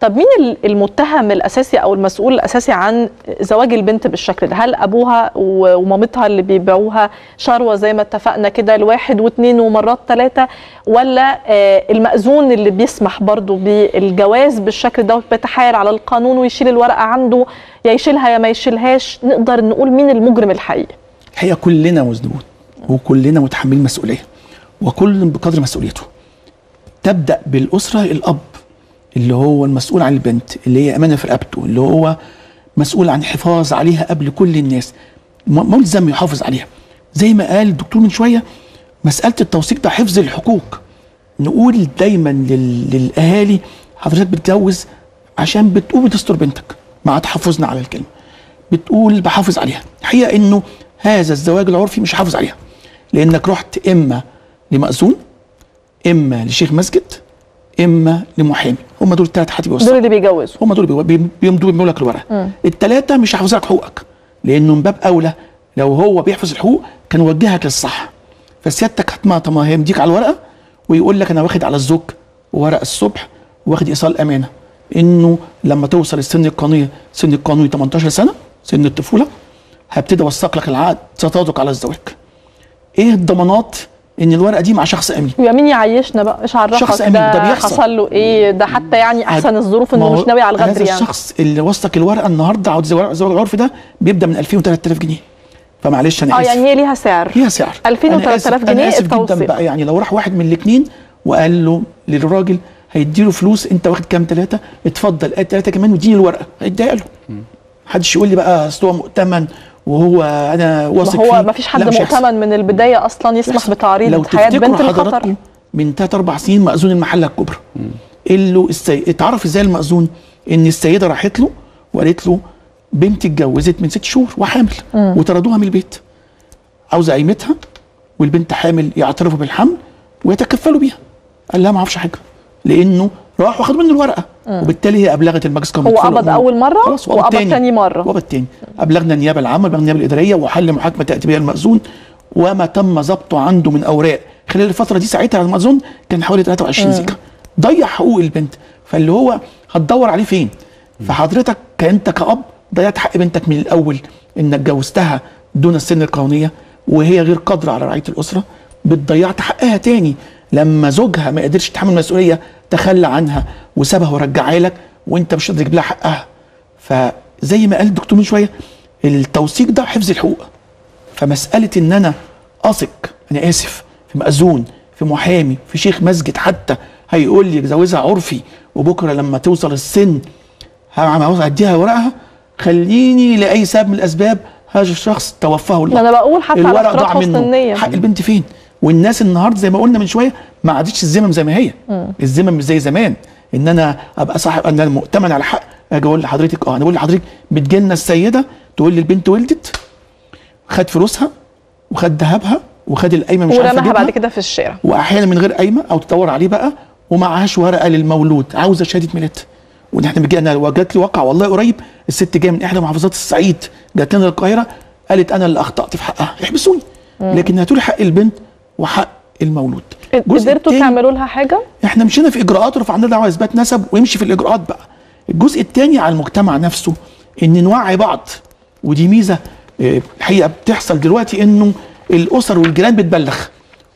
طب مين ال- المتهم الأساسي أو المسؤول الأساسي عن زواج البنت بالشكل ده؟ هل أبوها ومامتها اللي بيبيعوها شروة زي ما اتفقنا كده لواحد واثنين ومرات ثلاثة ولا آه، المأذون اللي بيسمح برضه بالجواز بالشكل ده وبيتحايل على القانون ويشيل الورقة عنده يا يشيلها يا ما يشيلهاش؟ نقدر نقول مين المجرم الحقيقي؟ الحقيقة كلنا مذنبون وكلنا متحملين مسؤولية وكل بقدر مسؤوليته تبدأ بالأسرة الأب اللي هو المسؤول عن البنت اللي هي أمانة في رقبته اللي هو مسؤول عن الحفاظ عليها قبل كل الناس ملزم يحافظ عليها. زي ما قال الدكتور من شوية مسألة التوثيق ده حفظ الحقوق. نقول دايما لل... للأهالي حضرتك بتجوز عشان بتقول بتستر بنتك مع تحفظنا على الكلمة. بتقول بحافظ عليها. الحقيقة إنه هذا الزواج العرفي مش حافظ عليها. لأنك رحت إما لمأذون إما لشيخ مسجد إما لمحامي. هم دول الثلاث حد دول اللي بيجوزوا. هم دول بيو- بيم- بيمضوا بيملوا لك الورقه الثلاثه مش هيحفظوا لك حقوقك لأنه من باب أولى لو هو بيحفظ الحقوق كان وجهك للصح. فسيادتك هتما هيمديك على الورقة ويقول لك أنا واخد على الزوج ورق الصبح واخد إيصال أمانة. إنه لما توصل السن القانوني سن القانوني 18 سنة سن الطفولة هبتدي اوثق لك العقد تصادق على الزواج. إيه الضمانات إن الورقة دي مع شخص أمين. يبقى مين يعيشنا بقى؟ إيش عرفك؟ شخص أمين، ده بيحصل. حصل له إيه؟ ده حتى يعني أحسن الظروف إنه مش ناوي على الغدر يعني. الشخص اللي وثق الورقة النهارده عاوز زواج الزواج العرفي ده بيبدأ من 2000 و 3000 جنيه. فمعلش أنا آه آسف. يعني هي ليها سعر. ليها سعر. 2000 و أنا 3000 آسف- جنيه أنا آسف جدا. بقى. يعني لو راح واحد من الاثنين وقال له للراجل هيديله فلوس أنت واخد كام؟ ثلاثة اتفضل ادي ثلاثة كمان واديني الورقة. هيديها له. محدش يقول لي بقى أصل هو مؤتمن وهو أنا واثق ما هو فيه. ما فيش حد. مؤتمن من البداية أصلا يسمح يحصل. بتعريض لو حياة بنت حضراتكم من ثلاث أربع سنين مأذون المحلة الكبرى. قال له السي... اتعرف إزاي المأذون؟ إن السيدة راحت له وقالت له بنتي اتجوزت من ست شهور وحامل وطردوها من البيت. عاوزة قيمتها والبنت حامل يعترفوا بالحمل ويتكفلوا بيها. قال لها ما أعرفش حاجة. لأنه راح واخد منه الورقة. وبالتالي هي أبلغت المجلس هو القومي قبض أول مرة؟ خلاص وقبض تاني مرة. وقبض تاني. أبلغنا النيابة العامة أبلغنا النيابة الإدارية وحل محاكمة تأتي بها المأذون وما تم ضبطه عنده من أوراق. خلال الفترة دي ساعتها على ما اظن كان حوالي 23 زيكا. ضيع حقوق البنت. فاللي هو هتدور عليه فين؟ فحضرتك كأنت كأب ضيعت حق بنتك من الأول إنك جوزتها دون السن القانونية وهي غير قادرة على رعاية الأسرة بتضيعت حقها تاني. لما زوجها ما قدرش يتحمل المسؤوليه تخلى عنها وسابها ورجعها لك وانت مش قادر تجيب لها حقها. فزي ما قال الدكتور من شوية التوثيق ده حفظ الحقوق. فمسألة إن أنا أثق أنا آسف في مأذون في محامي في شيخ مسجد حتى هيقول لي جوازها عرفي وبكرة لما توصل السن اديها ورقها خليني لأي سبب من الأسباب هذا الشخص توفاه الله. أنا بقول حتى على الورق ضاع منه. حق البنت فين؟ والناس النهارده زي ما قلنا من شوية ما عادتش الذمم زي ما هي. الذمم مش زي زمان. إن أنا أبقى صاحب ان أنا مؤتمن على حق أجي أقول لحضرتك آه أنا بقول لحضرتك بتجي لنا السيدة تقول لي البنت ولدت خد فلوسها وخد ذهبها وخد القايمة مش عارفة بعد كده في الشارع. وأحيانا من غير قايمة أو تدور عليه بقى ومعهاش ورقة للمولود عاوزة شهادة ميلاد. وان إحنا بيجي أنا وجات لي واقع والله قريب الست جاية من إحدى محافظات الصعيد جات لنا القاهرة قالت أنا اللي أخطأت في حقها يحبسوني لكن هاتوا لي حق البنت وحق المولود. الجزء قدرتوا تعملوا لها حاجة؟ إحنا مشينا في إجراءات ورفعنا دعوى إثبات نسب ويمشي في الإجراءات بقى. الجزء الثاني على المجتمع نفسه إن نوعي بعض ودي ميزة آه، الحقيقة بتحصل دلوقتي إنه الأسر والجيران بتبلغ.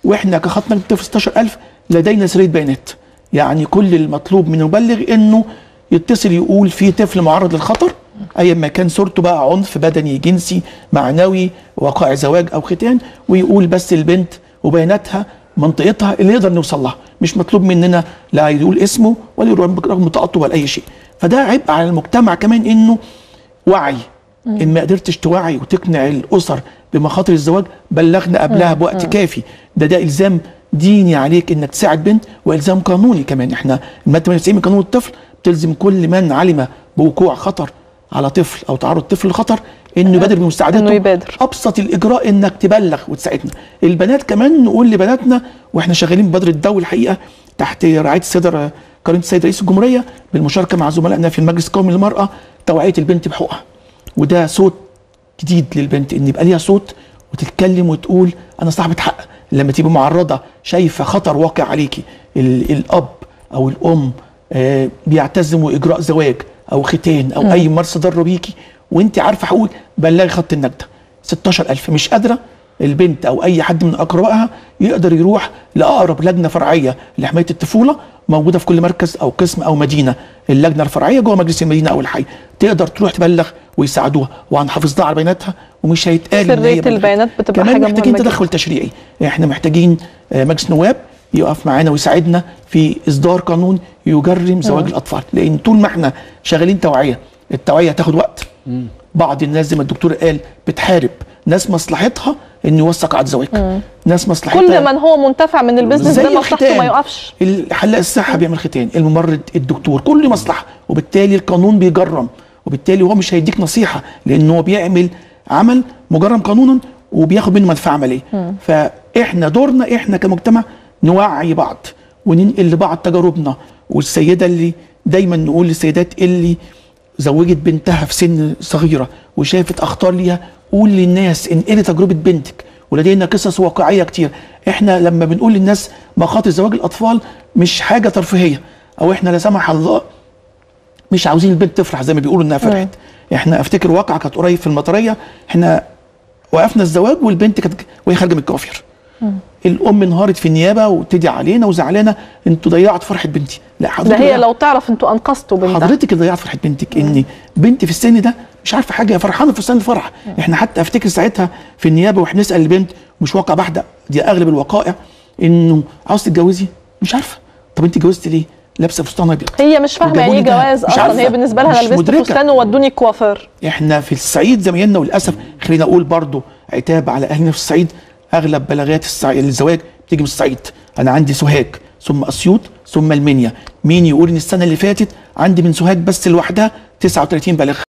وإحنا كخط نجم طفل 16000 لدينا سرية بيانات. يعني كل المطلوب من المبلغ إنه يتصل يقول في طفل معرض للخطر ايا ما كان صورته بقى عنف بدني جنسي معنوي وقائع زواج أو ختان ويقول بس البنت وبياناتها منطقتها اللي نقدر نوصل لها. مش مطلوب مننا لا يقول اسمه ولا رقم بطاقته ولا أي شيء. فده عبء على المجتمع كمان إنه وعي. إن ما قدرتش توعي وتقنع الأسر بمخاطر الزواج بلغنا قبلها بوقت كافي. ده ده إلزام ديني عليك إنك تساعد بنت وإلزام قانوني كمان. إحنا الماده 98 من قانون الطفل بتلزم كل من علم بوقوع خطر على طفل أو تعرض طفل لخطر إنه يبادر بمساعدته إنه يبادر. أبسط الإجراء إنك تبلغ وتساعدنا. البنات كمان نقول لبناتنا وإحنا شغالين ببدر الدولي الحقيقة تحت رعاية السيد كريم السيد رئيس الجمهورية بالمشاركة مع زملائنا في المجلس القومي للمرأة توعية البنت بحقوقها. وده صوت جديد للبنت إن يبقى ليها صوت وتتكلم وتقول أنا صاحبة حق. لما تبقى معرضه شايفة خطر واقع عليكي ال- الأب أو الأم آه بيعتزموا إجراء زواج أو ختان أو أي ممارسه ضاره بيكي وانت عارفة حقوق بلغي خط النجدة. 16000 مش قادرة البنت أو أي حد من أقربائها يقدر يروح لأقرب لجنة فرعية لحماية الطفولة موجودة في كل مركز أو قسم أو مدينة. اللجنة الفرعية جوه مجلس المدينة أو الحي. تقدر تروح تبلغ ويساعدوها. وهنحافظ لها على بياناتها ومش هيتقال إن هي. البيانات بتبقى كمان حاجة محتاجين. تدخل تشريعي. إحنا محتاجين آه، مجلس نواب يقف معانا ويساعدنا في إصدار قانون يجرم زواج الأطفال. لأن طول ما إحنا شغالين توعية التوعية هتاخد وقت. بعض الناس زي ما الدكتور قال بتحارب. ناس مصلحتها انه يوثق عقد زواج ناس مصلحتها كل من هو منتفع من البيزنس ده مصلحته. ما يقفش. الحلاق الصحة بيعمل ختان. الممرض الدكتور كل مصلحة. وبالتالي القانون بيجرم. وبالتالي هو مش هيديك نصيحة لأن هو بيعمل عمل مجرم قانونا وبياخد منه منفعه عملية. فإحنا دورنا إحنا كمجتمع نوعي بعض وننقل لبعض تجاربنا. والسيدة اللي دايما نقول للسيدات اللي زوجت بنتها في سن صغيرة وشافت أخطار ليها قول للناس انقلي تجربة بنتك. ولدينا قصص واقعية كتير. إحنا لما بنقول للناس مخاطر زواج الأطفال مش حاجة ترفيهية. أو إحنا لا سمح الله مش عاوزين البنت تفرح زي ما بيقولوا إنها فرحت. إحنا أفتكر واقعة كانت قريب في المطرية. إحنا وقفنا الزواج والبنت كانت وهي خارجة من الكوافير. الأم انهارت في النيابة وتدعي علينا وزعلانة أنتوا ضيعتوا فرحة بنتي. لا ده حضرتك هي ضيعت- لو تعرف أنتوا أنقذتوا بنتها. حضرتك اللي ضيعت فرحة بنتك ان بنت في السن ده مش عارفة حاجة هي فرحانة في سن الفرح إحنا حتى افتكر ساعتها في النيابة وإحنا بنسأل البنت مش واقع بحده دي أغلب الوقائع انه عاوز تتجوزي؟ مش عارفة. طب انت اتجوزتي ليه؟ لابسة فستان أبيض. هي مش فاهمة يعني إيه ده. جواز أصلا. هي بالنسبة لها أنا لبست. فستان وودوني كوافير. إحنا في الصعيد زمايلنا وللأسف خلينا أقول برضو عتاب على أهلنا في الصعيد. أغلب بلاغات الصعيد الزواج بتيجي من الصعيد. أنا عندي سوهاج ثم أسيوط ثم المنيا مين يقول ان السنة اللي فاتت عندي من سوهاج بس لوحدها 39 بلاغ.